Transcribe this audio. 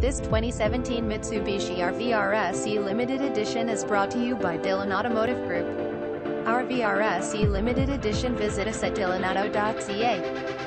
This 2017 Mitsubishi RVRSE Limited Edition is brought to you by Dhillon Automotive Group. RVRSE Limited Edition visit us at dhillonauto.ca.